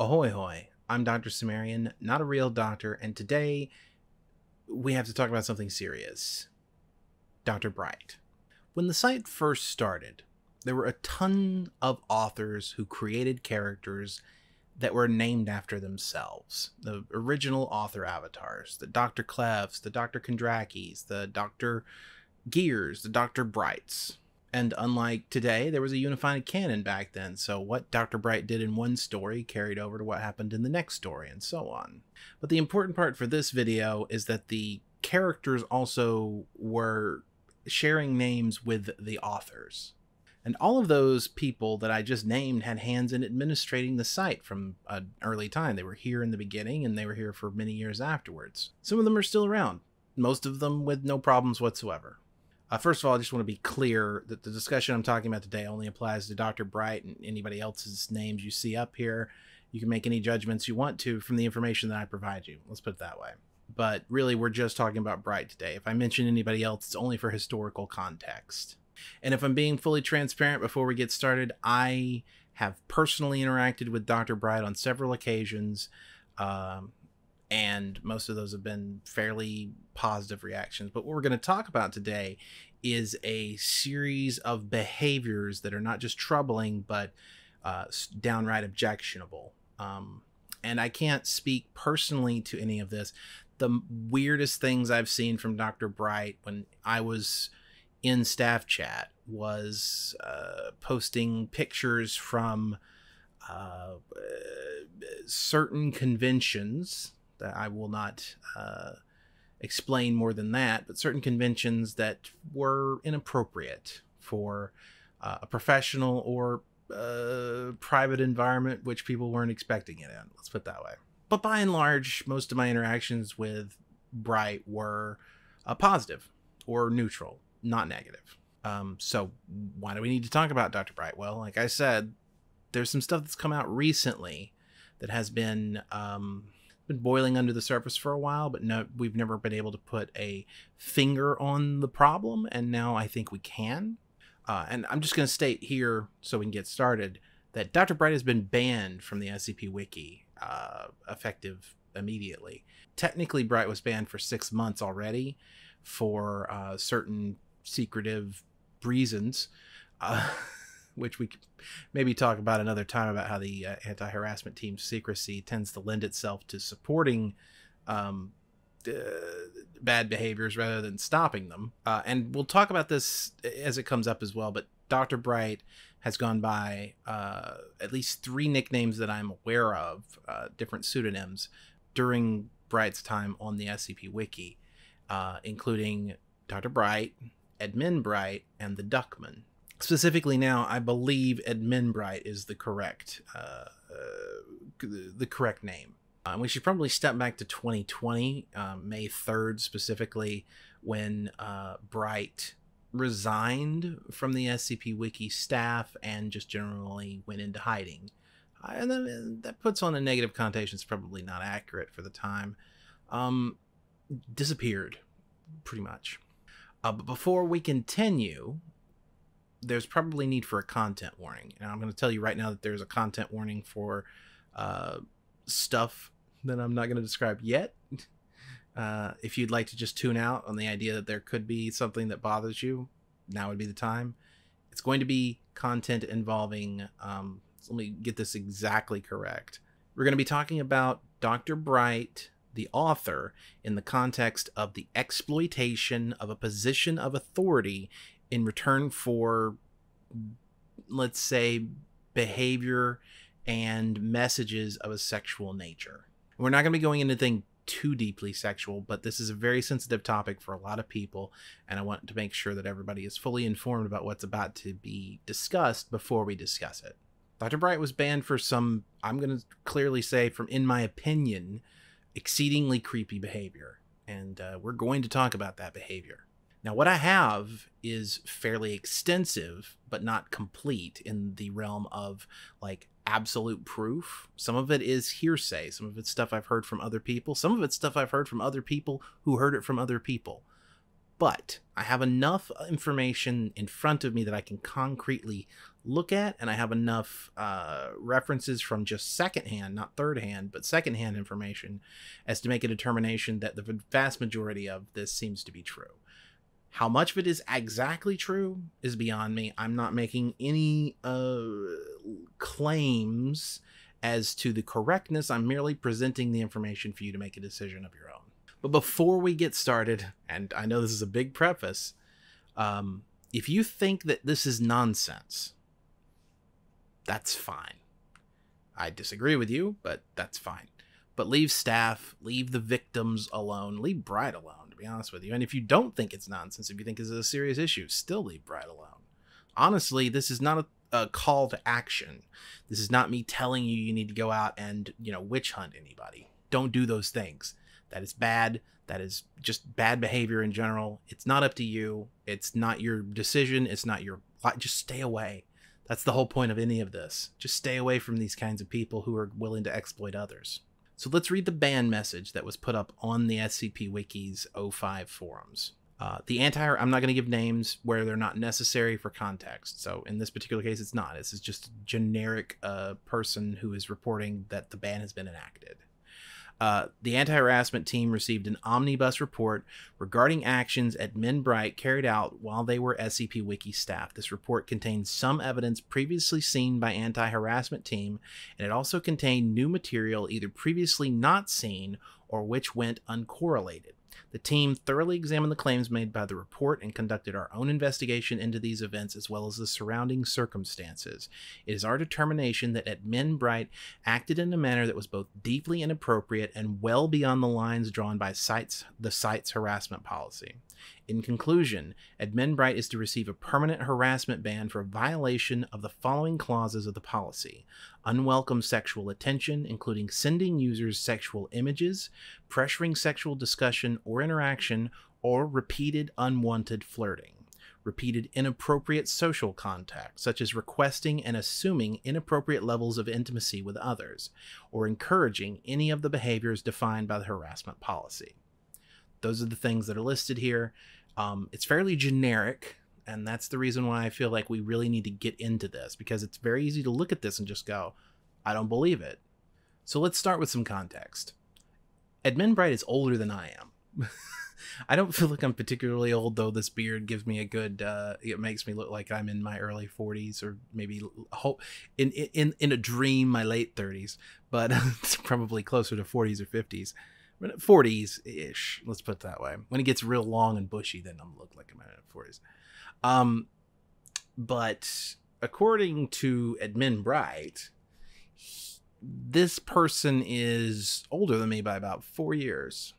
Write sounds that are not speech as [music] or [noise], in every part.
Ahoy hoy, I'm Dr. Cimmerian, not a real doctor, and today we have to talk about something serious. Dr. Bright. When the site first started, there were a ton of authors who created characters that were named after themselves. The original author avatars, the Dr. Clefs, the Dr. Kondrakis, the Dr. Gears, the Dr. Brights. And unlike today, there was a unified canon back then, so what Dr. Bright did in one story carried over to what happened in the next story, and so on. But the important part for this video is that the characters also were sharing names with the authors. And all of those people that I just named had hands in administrating the site from an early time. They were here in the beginning and they were here for many years afterwards. Some of them are still around, most of them with no problems whatsoever. Uh, first of all, I just want to be clear that the discussion I'm talking about today only applies to Dr. Bright and anybody else's names you see up here. You can make any judgments you want to from the information that I provide you. Let's put it that way. But really, we're just talking about Bright today. If I mention anybody else, it's only for historical context. And if I'm being fully transparent before we get started, I have personally interacted with Dr. Bright on several occasions. Um, and most of those have been fairly positive reactions. But what we're going to talk about today is a series of behaviors that are not just troubling, but uh, downright objectionable. Um, and I can't speak personally to any of this. The weirdest things I've seen from Dr. Bright when I was in staff chat was uh, posting pictures from uh, certain conventions that I will not uh, explain more than that, but certain conventions that were inappropriate for uh, a professional or uh, private environment, which people weren't expecting it in. Let's put that way. But by and large, most of my interactions with Bright were uh, positive or neutral, not negative. Um, so why do we need to talk about Dr. Bright? Well, like I said, there's some stuff that's come out recently that has been um, been boiling under the surface for a while, but no, we've never been able to put a finger on the problem, and now I think we can. Uh, and I'm just going to state here, so we can get started, that Dr. Bright has been banned from the SCP Wiki, uh, effective immediately. Technically, Bright was banned for six months already for uh, certain secretive reasons. [laughs] Which we maybe talk about another time about how the uh, anti-harassment team's secrecy tends to lend itself to supporting um, uh, bad behaviors rather than stopping them. Uh, and we'll talk about this as it comes up as well. But Dr. Bright has gone by uh, at least three nicknames that I'm aware of, uh, different pseudonyms, during Bright's time on the SCP Wiki, uh, including Dr. Bright, Admin Bright, and the Duckman specifically now, I believe AdminBright is the correct uh, uh, the correct name. Uh, we should probably step back to 2020, um, May 3rd specifically, when uh, Bright resigned from the SCP Wiki staff and just generally went into hiding. Uh, and then that puts on a negative connotation. It's probably not accurate for the time. Um, disappeared, pretty much. Uh, but before we continue, there's probably need for a content warning. And I'm going to tell you right now that there's a content warning for uh, stuff that I'm not going to describe yet. [laughs] Uh, if you'd like to just tune out on the idea that there could be something that bothers you, now would be the time. It's going to be content involving, um, so let me get this exactly correct. We're going to be talking about Dr. Bright, the author, in the context of the exploitation of a position of authority in return for let's say behavior and messages of a sexual nature. We're not going to be going into anything too deeply sexual, but this is a very sensitive topic for a lot of people, and I want to make sure that everybody is fully informed about what's about to be discussed before we discuss it. Dr. Bright was banned for some, I'm going to clearly say, from in my opinion, exceedingly creepy behavior, and uh, we're going to talk about that behavior. Now, what I have is fairly extensive, but not complete in the realm of like absolute proof. Some of it is hearsay, some of it's stuff I've heard from other people, some of it's stuff I've heard from other people who heard it from other people. But I have enough information in front of me that I can concretely look at, and I have enough uh, references from just secondhand, not third hand, but secondhand information, as to make a determination that the vast majority of this seems to be true. How much of it is exactly true is beyond me. I'm not making any uh, claims as to the correctness. I'm merely presenting the information for you to make a decision of your own. But before we get started, and I know this is a big preface, um, if you think that this is nonsense, that's fine. I disagree with you, but that's fine. But leave staff, leave the victims alone, leave Bright alone, be honest with you. And if you don't think it's nonsense, if you think it's a serious issue, still leave Bright alone. Honestly, this is not a a call to action. This is not me telling you you need to go out and, you know, witch hunt anybody. Don't do those things. That is bad. That is just bad behavior in general. It's not up to you. It's not your decision. It's not your just stay away. That's the whole point of any of this. Just stay away from these kinds of people who are willing to exploit others. So let's read the ban message that was put up on the SCP Wiki's O5 forums. Uh, the anti I'm not going to give names where they're not necessary for context. So in this particular case, it's not. This is just a generic uh, person who is reporting that the ban has been enacted. Uh, the anti harassment team received an omnibus report regarding actions Admin Bright carried out while they were SCP Wiki staff. This report contained some evidence previously seen by anti harassment team, and it also contained new material either previously not seen or which went uncorrelated. The team thoroughly examined the claims made by the report and conducted our own investigation into these events as well as the surrounding circumstances. It is our determination that Admin Bright acted in a manner that was both deeply inappropriate and well beyond the lines drawn by sites, the site's harassment policy. In conclusion, Admin Bright is to receive a permanent harassment ban for violation of the following clauses of the policy unwelcome sexual attention, including sending users sexual images, pressuring sexual discussion or interaction, or repeated unwanted flirting. Repeated inappropriate social contact, such as requesting and assuming inappropriate levels of intimacy with others, or encouraging any of the behaviors defined by the harassment policy. Those are the things that are listed here. Um, it's fairly generic, and that's the reason why I feel like we really need to get into this because it's very easy to look at this and just go, I don't believe it. So let's start with some context. Admin Bright is older than I am. [laughs] I don't feel like I'm particularly old, though. This beard gives me a good. Uh, it makes me look like I'm in my early 40s, or maybe hope in in in a dream, my late 30s. But [laughs] it's probably closer to 40s or 50s. 40s ish. Let's put it that way. When it gets real long and bushy, then I'm look like I'm in my 40s. Um, but according to Admin Bright, this person is older than me by about four years.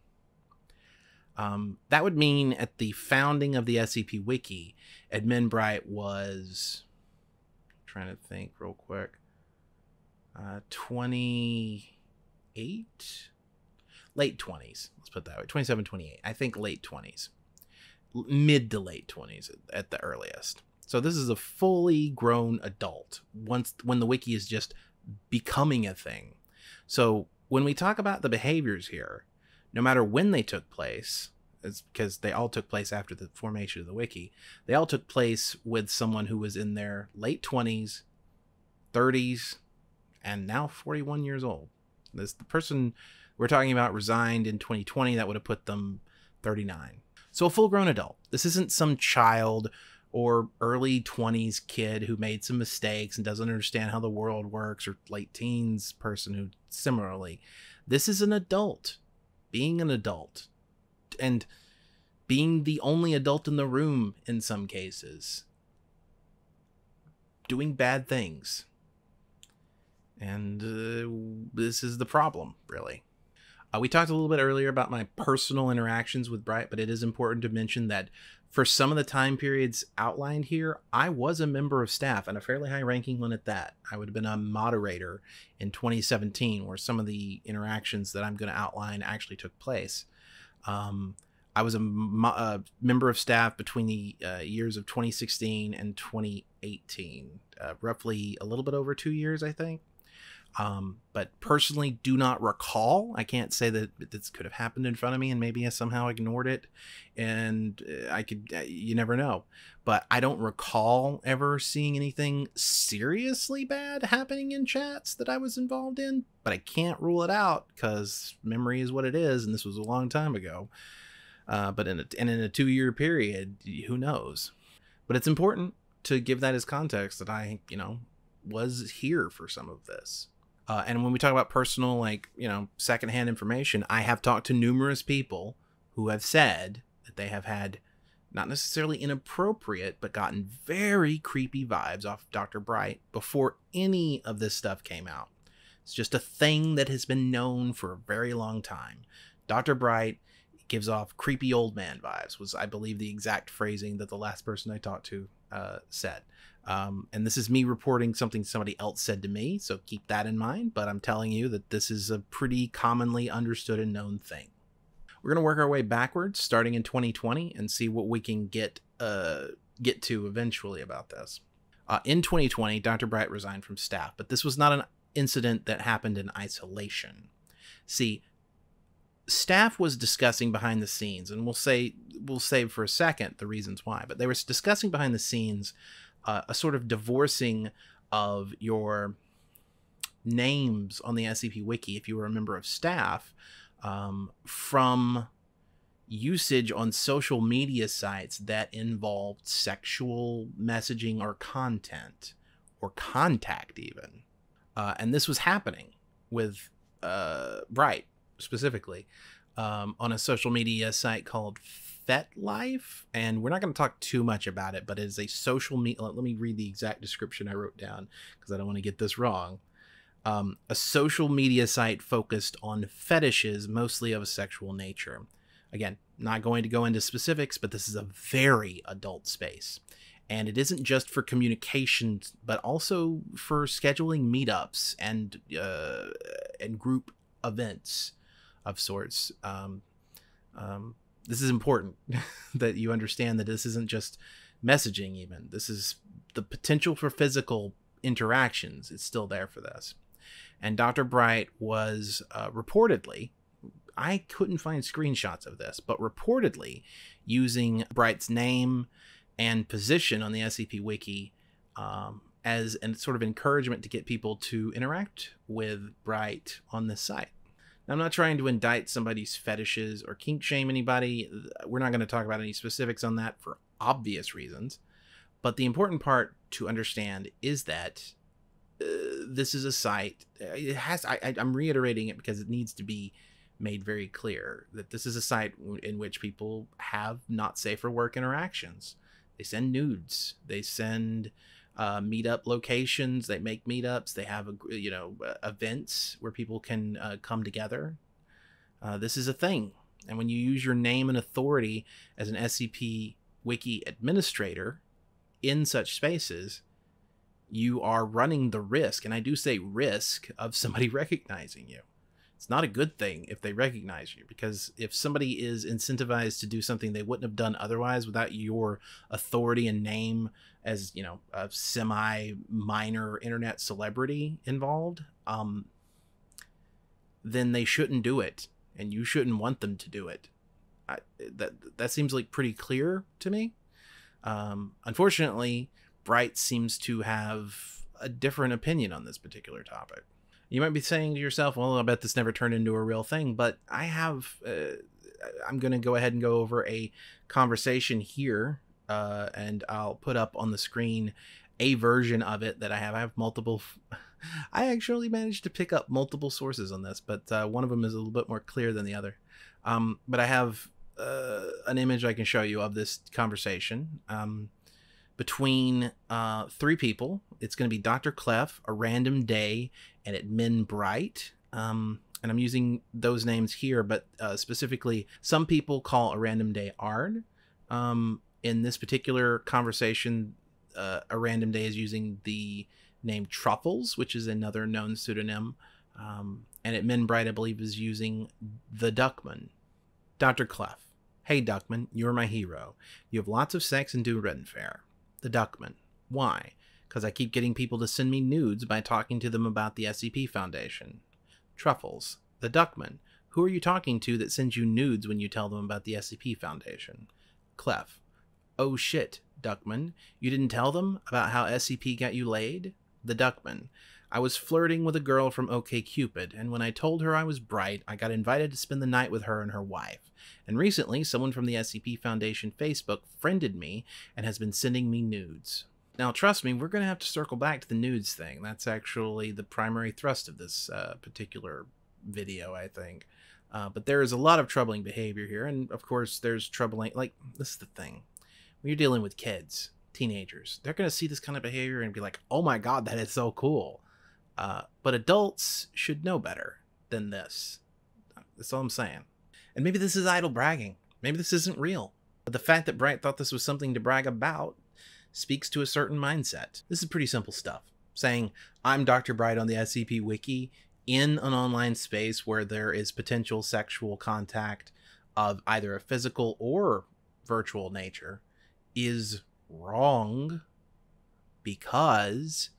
Um, that would mean at the founding of the SCP Wiki, Admin Bright was trying to think real quick. Uh, 28 late 20s let's put that way. 27 28 i think late 20s mid to late 20s at the earliest. So this is a fully grown adult once when the wiki is just becoming a thing. So when we talk about the behaviors here no matter when they took place it's because they all took place after the formation of the wiki they all took place with someone who was in their late 20s 30s and now 41 years old. This the person we're talking about resigned in 2020. That would have put them 39. So a full grown adult. This isn't some child or early 20s kid who made some mistakes and doesn't understand how the world works or late teens person who similarly. This is an adult being an adult and being the only adult in the room in some cases doing bad things. And uh, this is the problem, really. Uh, we talked a little bit earlier about my personal interactions with Bright, but it is important to mention that for some of the time periods outlined here, I was a member of staff and a fairly high ranking one at that. I would have been a moderator in 2017, where some of the interactions that I'm going to outline actually took place. Um, I was a, a, member of staff between the uh, years of 2016 and 2018, uh, roughly a little bit over two years, I think. Um, but personally, do not recall. I can't say that this could have happened in front of me and maybe I somehow ignored it. And uh, I could, uh, you never know. But I don't recall ever seeing anything seriously bad happening in chats that I was involved in. But I can't rule it out because memory is what it is. And this was a long time ago. Uh, but in a, and in a two year period, who knows? But it's important to give that as context that I, you know, was here for some of this. Uh, and when we talk about personal, like, you know, secondhand information, I have talked to numerous people who have said that they have had not necessarily inappropriate, but gotten very creepy vibes off Dr. Bright before any of this stuff came out. It's just a thing that has been known for a very long time. Dr. Bright gives off creepy old man vibes, was, I believe, the exact phrasing that the last person I talked to uh, said. Um, and this is me reporting something somebody else said to me, so keep that in mind. But I'm telling you that this is a pretty commonly understood and known thing. We're gonna work our way backwards, starting in 2020, and see what we can get uh, get to eventually about this. Uh, in 2020, Dr. Bright resigned from staff, but this was not an incident that happened in isolation. See, staff was discussing behind the scenes, and we'll say we'll save for a second the reasons why, but they were discussing behind the scenes uh, a sort of divorcing of your names on the SCP Wiki, if you were a member of staff, um, from usage on social media sites that involved sexual messaging or content or contact, even. Uh, and this was happening with uh, Bright specifically um, on a social media site called FetLife, and we're not going to talk too much about it, but it is a social media. Let me read the exact description I wrote down because I don't want to get this wrong. Um, a social media site focused on fetishes, mostly of a sexual nature. Again, not going to go into specifics, but this is a very adult space. And it isn't just for communication, but also for scheduling meetups and uh, and group events of sorts. Um, um, this is important [laughs] that you understand that this isn't just messaging even. This is the potential for physical interactions. Is still there for this. And dr bright was uh, reportedly i couldn't find screenshots of this but reportedly using bright's name and position on the scp wiki um, as a sort of encouragement to get people to interact with bright on this site I'm not trying to indict somebody's fetishes or kink shame anybody. We're not going to talk about any specifics on that for obvious reasons. But the important part to understand is that uh, this is a site. Uh, it has. I, I'm reiterating it because it needs to be made very clear that this is a site in which people have not safe for work interactions. They send nudes. They send uh, meetup locations. They make meetups. They have a, you know uh, events where people can uh, come together. Uh, this is a thing, and when you use your name and authority as an SCP Wiki administrator in such spaces, you are running the risk, and I do say risk, of somebody [laughs] recognizing you it's not a good thing if they recognize you because if somebody is incentivized to do something they wouldn't have done otherwise without your authority and name as you know a semi minor internet celebrity involved um then they shouldn't do it and you shouldn't want them to do it. I, that that seems like pretty clear to me. Um unfortunately bright seems to have a different opinion on this particular topic you might be saying to yourself, well, I bet this never turned into a real thing. But I have, uh, I'm going to go ahead and go over a conversation here. Uh, and I'll put up on the screen a version of it that I have. I have multiple. [laughs] I actually managed to pick up multiple sources on this, but uh, one of them is a little bit more clear than the other. Um, but I have uh, an image I can show you of this conversation. Um, between uh, three people. It's going to be Dr. Clef, A Random Day, and Admin Bright. Um, and I'm using those names here, but uh, specifically, some people call A Random Day Ard. Um, in this particular conversation, uh, A Random Day is using the name Truffles, which is another known pseudonym. Um, and Admin Bright, I believe, is using the Duckman. Dr. Clef. Hey, Duckman, you're my hero. You have lots of sex and do Ren Fair the Duckman. Why? because I keep getting people to send me nudes by talking to them about the SCP Foundation. Truffles, the Duckman. Who are you talking to that sends you nudes when you tell them about the SCP Foundation? Clef. Oh shit, Duckman. You didn't tell them about how SCP got you laid? The Duckman. I was flirting with a girl from OKCupid, and when I told her I was bright, I got invited to spend the night with her and her wife. And recently, someone from the SCP Foundation Facebook friended me and has been sending me nudes. Now, trust me, we're going to have to circle back to the nudes thing. That's actually the primary thrust of this uh, particular video, I think. Uh, but there is a lot of troubling behavior here, and of course, there's troubling. Like, this is the thing. When you're dealing with kids, teenagers, they're going to see this kind of behavior and be like, oh my god, that is so cool uh, but adults should know better than this. That's all I'm saying. And maybe this is idle bragging. Maybe this isn't real. But the fact that Bright thought this was something to brag about speaks to a certain mindset. This is pretty simple stuff. Saying, I'm Dr. Bright on the SCP Wiki in an online space where there is potential sexual contact of either a physical or virtual nature is wrong because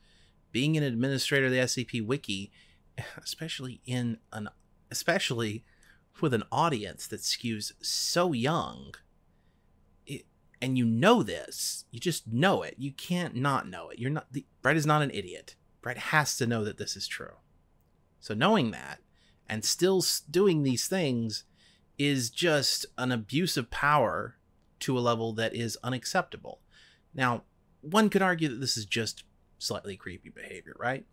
being an administrator of the SCP Wiki, [laughs] especially in an especially with an audience that skews so young, it, and you know this, you just know it. You can't not know it. You're not the Bright is not an idiot. Bright has to know that this is true. So knowing that and still doing these things is just an abuse of power to a level that is unacceptable. Now, one could argue that this is just slightly creepy behavior, right?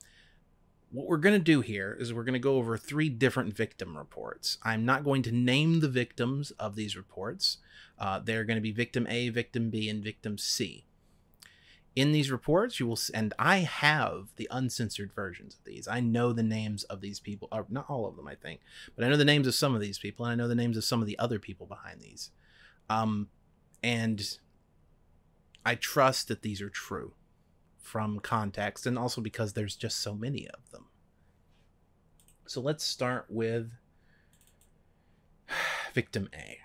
What we're going to do here is we're going to go over three different victim reports. I'm not going to name the victims of these reports. Uh, they're going to be victim A, victim B, and victim C. In these reports, you will, and I have the uncensored versions of these. I know the names of these people, or not all of them, I think, but I know the names of some of these people, and I know the names of some of the other people behind these. Um, and I trust that these are true from context and also because there's just so many of them. So let's start with [sighs] victim A.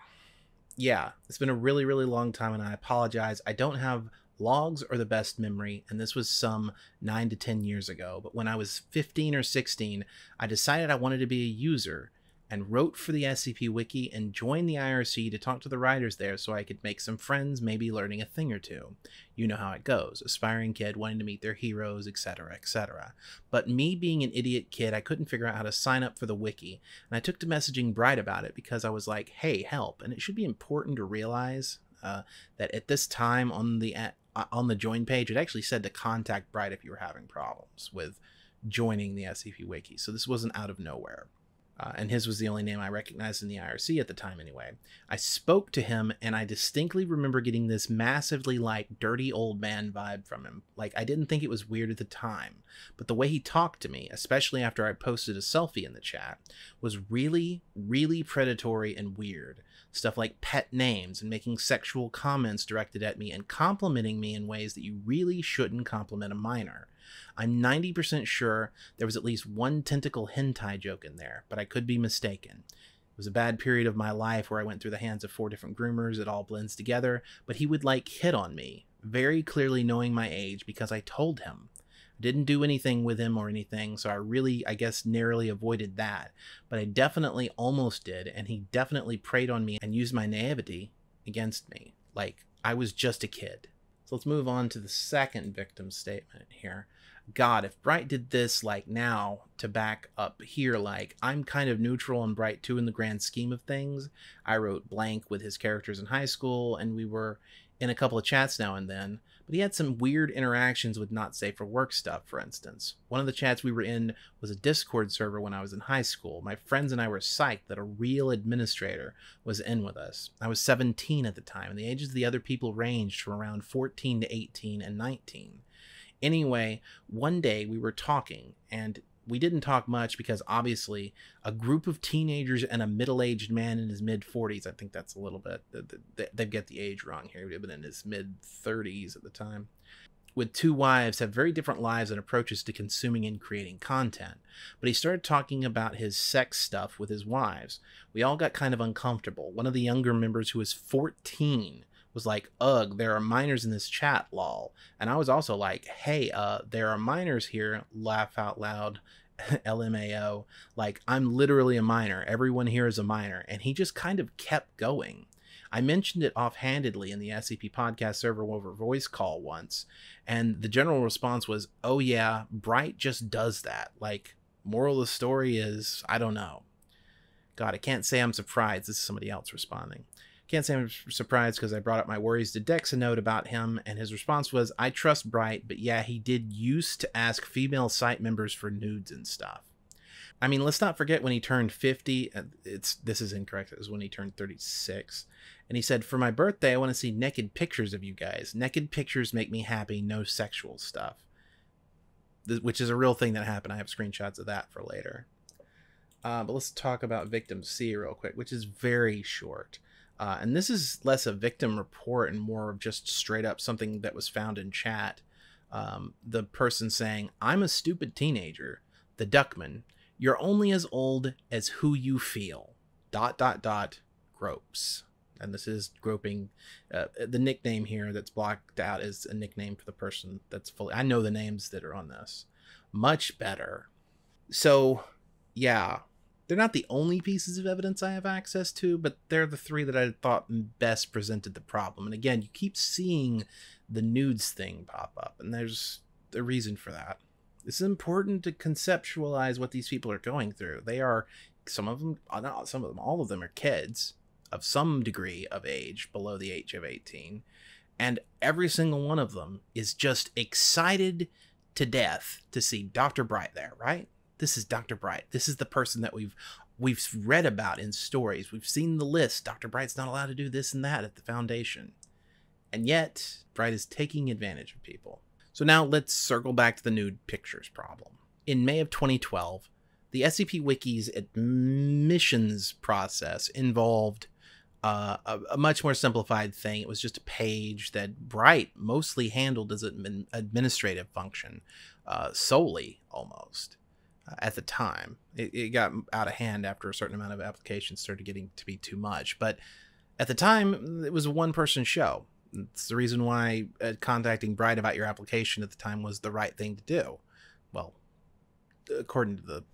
Yeah, it's been a really, really long time and I apologize. I don't have logs or the best memory, and this was some 9 to 10 years ago. But when I was 15 or 16, I decided I wanted to be a user and wrote for the SCP Wiki and joined the IRC to talk to the writers there so I could make some friends, maybe learning a thing or two. You know how it goes aspiring kid wanting to meet their heroes, etc., etc. But me being an idiot kid, I couldn't figure out how to sign up for the Wiki, and I took to messaging Bright about it because I was like, hey, help. And it should be important to realize uh, that at this time on the uh, on the join page, it actually said to contact Bright if you were having problems with joining the SCP Wiki. So this wasn't out of nowhere uh, and his was the only name I recognized in the IRC at the time, anyway. I spoke to him, and I distinctly remember getting this massively like dirty old man vibe from him. Like, I didn't think it was weird at the time, but the way he talked to me, especially after I posted a selfie in the chat, was really, really predatory and weird. Stuff like pet names and making sexual comments directed at me and complimenting me in ways that you really shouldn't compliment a minor. I'm 90% sure there was at least one tentacle hentai joke in there, but I could be mistaken. It was a bad period of my life where I went through the hands of four different groomers. It all blends together, but he would like hit on me, very clearly knowing my age because I told him. I didn't do anything with him or anything, so I really, I guess, narrowly avoided that. But I definitely almost did, and he definitely preyed on me and used my naivety against me. Like, I was just a kid. So let's move on to the second victim statement here. God, if Bright did this like now to back up here, like I'm kind of neutral on Bright too in the grand scheme of things. I wrote blank with his characters in high school, and we were in a couple of chats now and then. But he had some weird interactions with not safe for work stuff, for instance. One of the chats we were in was a Discord server when I was in high school. My friends and I were psyched that a real administrator was in with us. I was 17 at the time, and the ages of the other people ranged from around 14 to 18 and 19. Anyway, one day we were talking, and we didn't talk much because obviously a group of teenagers and a middle-aged man in his mid 40s i think that's a little bit they get the age wrong here been in his mid 30s at the time with two wives have very different lives and approaches to consuming and creating content. But he started talking about his sex stuff with his wives. We all got kind of uncomfortable. One of the younger members who was 14 was like, ugh, there are minors in this chat, lol. And I was also like, hey, uh, there are minors here, laugh out loud, [laughs] LMAO. Like, I'm literally a minor. Everyone here is a minor. And he just kind of kept going. I mentioned it offhandedly in the SCP podcast server over voice call once, and the general response was, oh yeah, Bright just does that. Like, moral of the story is, I don't know. God, I can't say I'm surprised. This is somebody else responding. Can't say I'm surprised because I brought up my worries to Dexanote about him, and his response was, I trust Bright, but yeah, he did used to ask female site members for nudes and stuff. I mean, let's not forget when he turned 50. It's this is incorrect. It was when he turned 36. And he said, "For my birthday, I want to see naked pictures of you guys. Naked pictures make me happy, no sexual stuff." Which is a real thing that happened. I have screenshots of that for later. Uh, but let's talk about victim C real quick, which is very short. Uh, and this is less a victim report and more of just straight up something that was found in chat. Um, the person saying, I'm a stupid teenager, the Duckman. You're only as old as who you feel. Dot, dot, dot, gropes. And this is groping. Uh, the nickname here that's blocked out is a nickname for the person that's fully. I know the names that are on this. Much better. So, yeah, they're not the only pieces of evidence I have access to, but they're the three that I thought best presented the problem. And again, you keep seeing the nudes thing pop up, and there's a reason for that. It's important to conceptualize what these people are going through. They are some of them, uh, not some of them, all of them are kids of some degree of age below the age of 18. And every single one of them is just excited to death to see Dr. Bright there, right? This is Dr. Bright. This is the person that we've we've read about in stories. We've seen the list. Dr. Bright's not allowed to do this and that at the foundation. And yet, Bright is taking advantage of people. So now let's circle back to the nude pictures problem. In May of 2012, the SCP Wiki's admissions process involved uh, a, a, much more simplified thing. It was just a page that Bright mostly handled as an administrative function, uh, solely almost at the time. It, it, got out of hand after a certain amount of applications started getting to be too much. But at the time, it was a one person show. It's the reason why uh, contacting Bright about your application at the time was the right thing to do. Well, according to the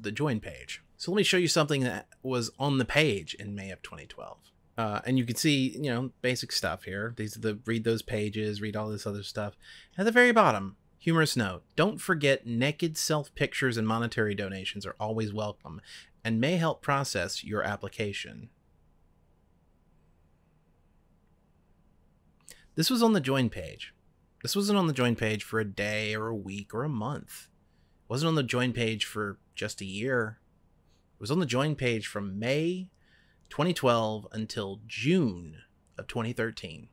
the join page. So let me show you something that was on the page in May of 2012. Uh, and you can see, you know, basic stuff here. These are the read those pages, read all this other stuff. At the very bottom, Humorous note don't forget naked self pictures and monetary donations are always welcome and may help process your application. This was on the join page. This wasn't on the join page for a day or a week or a month. It wasn't on the join page for just a year. It was on the join page from May 2012 until June of 2013.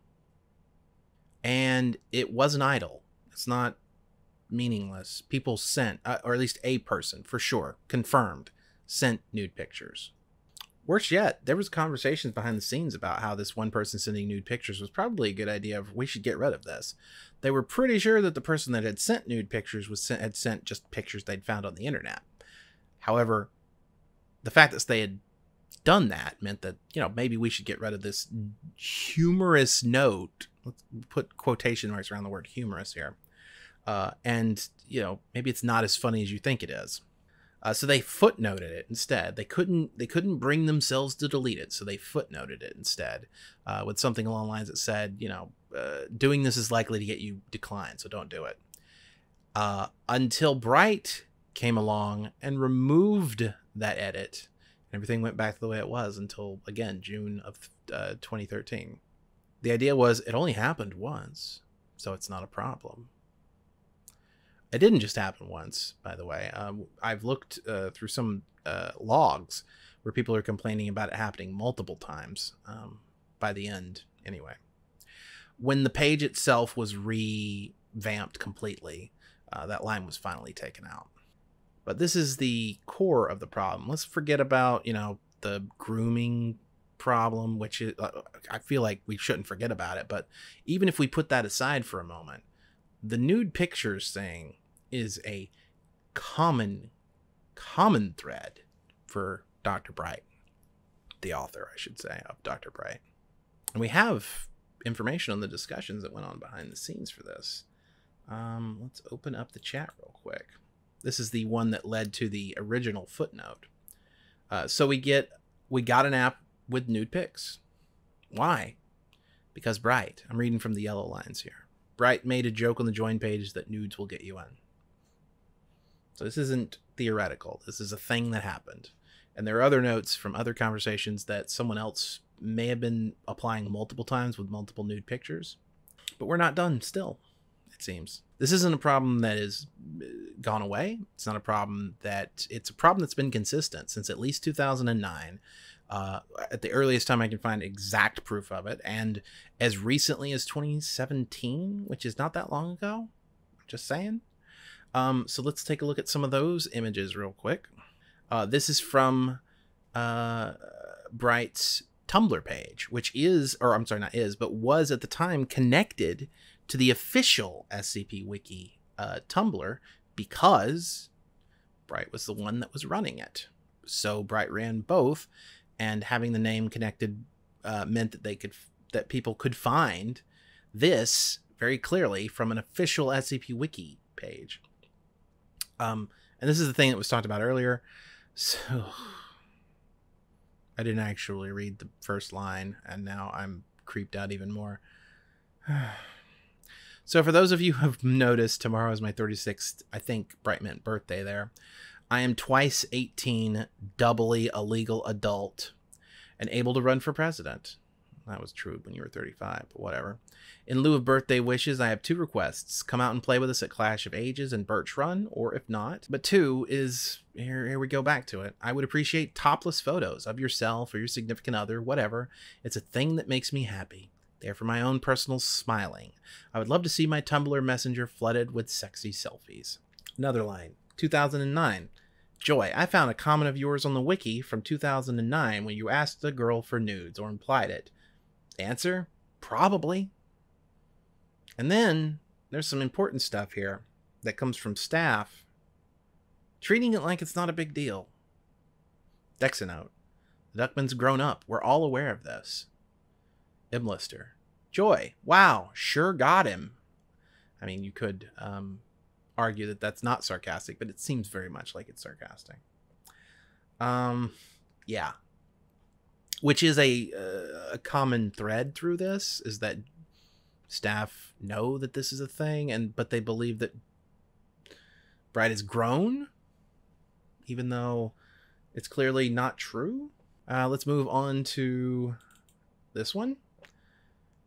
And it wasn't idle. It's not meaningless. People sent, uh, or at least a person for sure, confirmed, sent nude pictures. Worse yet, there was conversations behind the scenes about how this one person sending nude pictures was probably a good idea. Of, we should get rid of this. They were pretty sure that the person that had sent nude pictures was sent, had sent just pictures they'd found on the internet. However, the fact that they had done that meant that you know maybe we should get rid of this humorous note. Let's put quotation marks around the word humorous here uh, and you know maybe it's not as funny as you think it is. Uh, so they footnoted it instead. They couldn't they couldn't bring themselves to delete it, so they footnoted it instead uh, with something along the lines that said, you know, uh, doing this is likely to get you declined, so don't do it. Uh, until Bright came along and removed that edit, everything went back to the way it was until again June of uh, 2013. The idea was it only happened once, so it's not a problem. It didn't just happen once, by the way. Um, I've looked uh, through some uh, logs where people are complaining about it happening multiple times um, by the end, anyway. When the page itself was revamped completely, uh, that line was finally taken out. But this is the core of the problem. Let's forget about, you know, the grooming problem, which is, uh, I feel like we shouldn't forget about it. But even if we put that aside for a moment, the nude pictures thing is a common common thread for Dr. Bright, the author, I should say, of Dr. Bright. And we have information on the discussions that went on behind the scenes for this. Um, let's open up the chat real quick. This is the one that led to the original footnote. Uh, so we get we got an app with nude pics. Why? Because Bright. I'm reading from the yellow lines here. Bright made a joke on the join page that nudes will get you in. So this isn't theoretical. This is a thing that happened. And there are other notes from other conversations that someone else may have been applying multiple times with multiple nude pictures. But we're not done still, it seems. This isn't a problem that has uh, gone away. It's not a problem that it's a problem that's been consistent since at least 2009. Uh, at the earliest time I can find exact proof of it, and as recently as 2017, which is not that long ago. Just saying. Um, so let's take a look at some of those images real quick. Uh, this is from uh, Bright's Tumblr page, which is, or I'm sorry, not is, but was at the time connected to the official SCP Wiki uh, Tumblr because Bright was the one that was running it. So Bright ran both, and having the name connected uh, meant that they could that people could find this very clearly from an official SCP Wiki page. Um, and this is the thing that was talked about earlier. So I didn't actually read the first line, and now I'm creeped out even more. [sighs] so, for those of you who have noticed, tomorrow is my 36th, I think, Bright Mint birthday there. I am twice 18, doubly a legal adult, and able to run for president. That was true when you were 35, but whatever. In lieu of birthday wishes, I have two requests. Come out and play with us at Clash of Ages and Birch Run, or if not. But two is, here, here we go back to it. I would appreciate topless photos of yourself or your significant other, whatever. It's a thing that makes me happy. They're for my own personal smiling. I would love to see my Tumblr messenger flooded with sexy selfies. Another line, 2009. Joy, I found a comment of yours on the wiki from 2009 when you asked a girl for nudes or implied it. Answer? Probably. And then there's some important stuff here that comes from staff treating it like it's not a big deal. Dexanote. The Duckman's grown up. We're all aware of this. Imlister. Joy. Wow, sure got him. I mean, you could um, argue that that's not sarcastic, but it seems very much like it's sarcastic. Um, yeah, which is a uh, a common thread through this is that staff know that this is a thing and but they believe that Bright has grown even though it's clearly not true. Uh, let's move on to this one.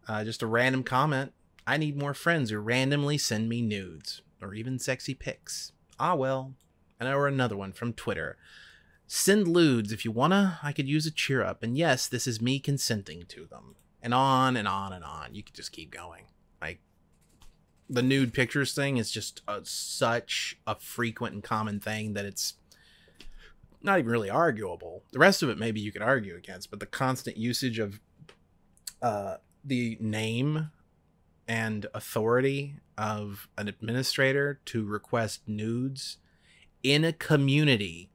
Uh, just a random comment. I need more friends who randomly send me nudes or even sexy pics. Ah, well. And or another one from Twitter. Send lewds if you wanna. I could use a cheer up. And yes, this is me consenting to them. And on and on and on. You could just keep going. Like the nude pictures thing is just a, such a frequent and common thing that it's not even really arguable. The rest of it maybe you could argue against, but the constant usage of uh, the name and authority of an administrator to request nudes in a community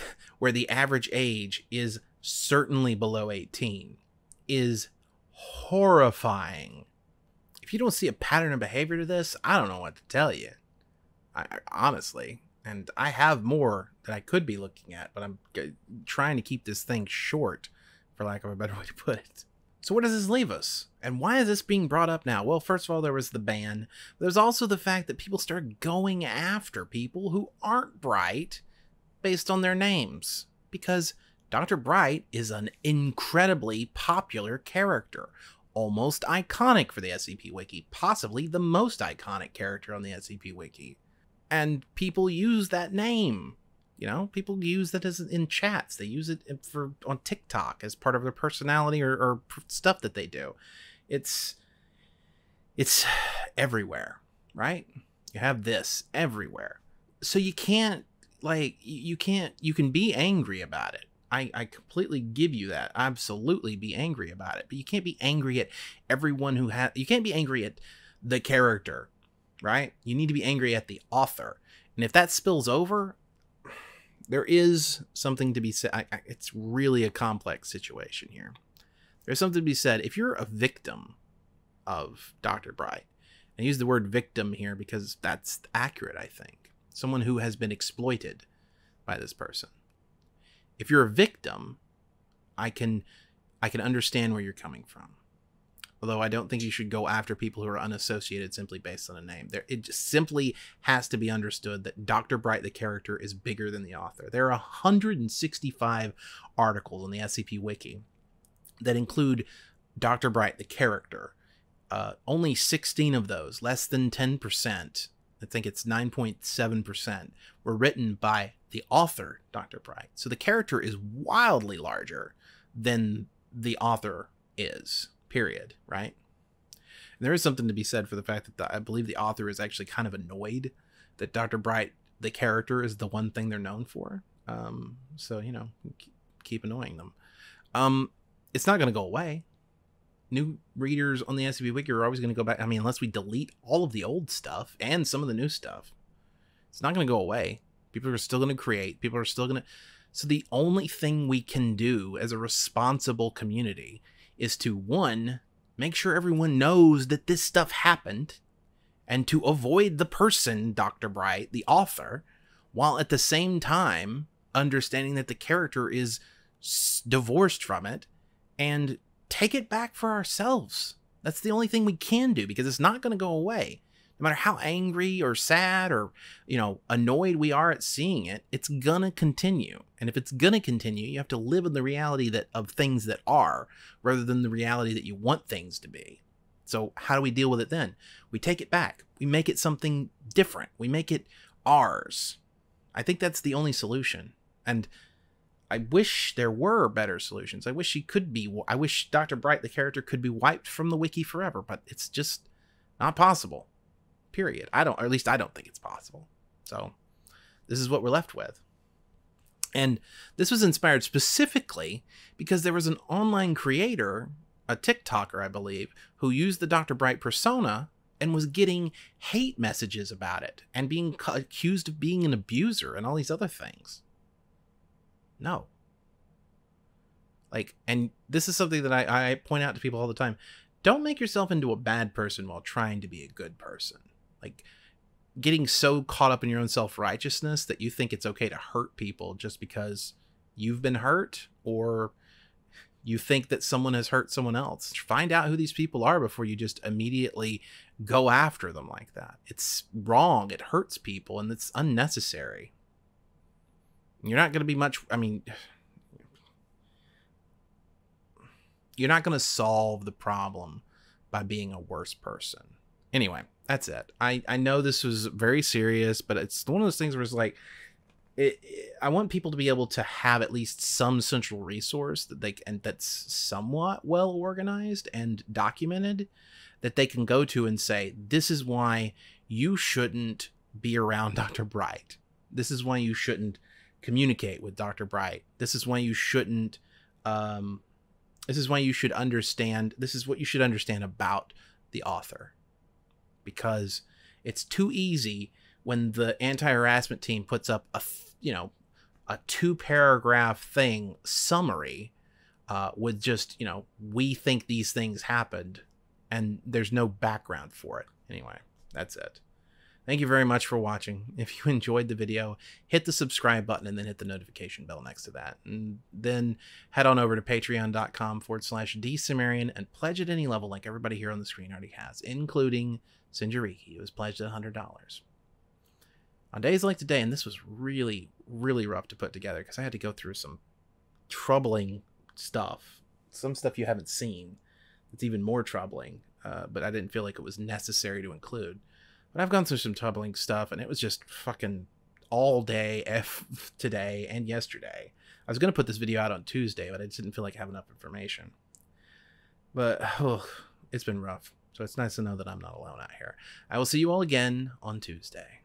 [laughs] where the average age is certainly below 18 is horrifying. If you don't see a pattern of behavior to this, I don't know what to tell you. I, honestly, and I have more that I could be looking at, but I'm trying to keep this thing short, for lack of a better [laughs] way to put it. So where does this leave us? And why is this being brought up now? Well, first of all, there was the ban. There's also the fact that people start going after people who aren't bright based on their names because Dr. Bright is an incredibly popular character, almost iconic for the SCP Wiki, possibly the most iconic character on the SCP Wiki. And people use that name. You know, people use that as in chats. They use it for on TikTok as part of their personality or, or stuff that they do. It's it's everywhere, right? You have this everywhere. So you can't like you can't you can be angry about it I, I completely give you that. Absolutely be angry about it. But you can't be angry at everyone who has you can't be angry at the character, right? You need to be angry at the author. And if that spills over, there is something to be said. I, I, it's really a complex situation here. There's something to be said. If you're a victim of Dr. Bright. I use the word victim here because that's accurate, I think. Someone who has been exploited by this person. If you're a victim, I can I can understand where you're coming from. Although I don't think you should go after people who are unassociated simply based on a name. There it just simply has to be understood that Dr. Bright the character is bigger than the author. There are 165 articles on the SCP wiki that include Dr. Bright the character uh, only 16 of those, less than 10%, I think it's 9.7%, were written by the author, Dr. Bright. So the character is wildly larger than the author is, period, right? And there is something to be said for the fact that the, I believe the author is actually kind of annoyed that Dr. Bright, the character, is the one thing they're known for. Um, so, you know, keep annoying them. Um, it's not going to go away new readers on the SCP Wiki are always going to go back. I mean, unless we delete all of the old stuff and some of the new stuff, it's not going to go away. People are still going to create. People are still going to. So the only thing we can do as a responsible community is to one, make sure everyone knows that this stuff happened, and to avoid the person, Dr. Bright, the author, while at the same time understanding that the character is divorced from it and take it back for ourselves. That's the only thing we can do because it's not going to go away. No matter how angry or sad or, you know, annoyed we are at seeing it, it's going to continue. And if it's going to continue, you have to live in the reality that of things that are rather than the reality that you want things to be. So, how do we deal with it then? We take it back. We make it something different. We make it ours. I think that's the only solution. And I wish there were better solutions. I wish he could be. I wish Dr. Bright, the character, could be wiped from the wiki forever, but it's just not possible. Period. I don't, or at least I don't think it's possible. So this is what we're left with. And this was inspired specifically because there was an online creator, a TikToker, I believe, who used the Dr. Bright persona and was getting hate messages about it and being accused of being an abuser and all these other things. No. Like, and this is something that I, I point out to people all the time. Don't make yourself into a bad person while trying to be a good person. Like, getting so caught up in your own self righteousness that you think it's okay to hurt people just because you've been hurt or you think that someone has hurt someone else. Find out who these people are before you just immediately go after them like that. It's wrong. It hurts people and it's unnecessary. You're not going to be much. I mean, you're not going to solve the problem by being a worse person. Anyway, that's it. I I know this was very serious, but it's one of those things where it's like, it, it, I want people to be able to have at least some central resource that they and that's somewhat well organized and documented that they can go to and say, this is why you shouldn't be around [laughs] Dr. Bright. This is why you shouldn't communicate with Dr. Bright. This is why you shouldn't um, this is why you should understand this is what you should understand about the author. Because it's too easy when the anti-harassment team puts up a you know a two paragraph thing summary uh, with just you know we think these things happened and there's no background for it anyway that's it Thank you very much for watching. If you [laughs] enjoyed the video, hit the subscribe button and then hit the notification bell next to that. And then head on over to patreon.com forward slash dcimmerian and pledge at any level like everybody here on the screen already has, including Sinjariki, who has pledged at $100. On days like today, and this was really, really rough to put together because I had to go through some troubling stuff, some stuff you haven't seen. It's even more troubling, uh, but I didn't feel like it was necessary to include. But I've gone through some troubling stuff, and it was just fucking all day F [laughs] today and yesterday. I was going to put this video out on Tuesday, but I just didn't feel like having enough information. But [sighs] oh, it's been rough. So it's nice to know that I'm not alone out here. I will see you all again on Tuesday.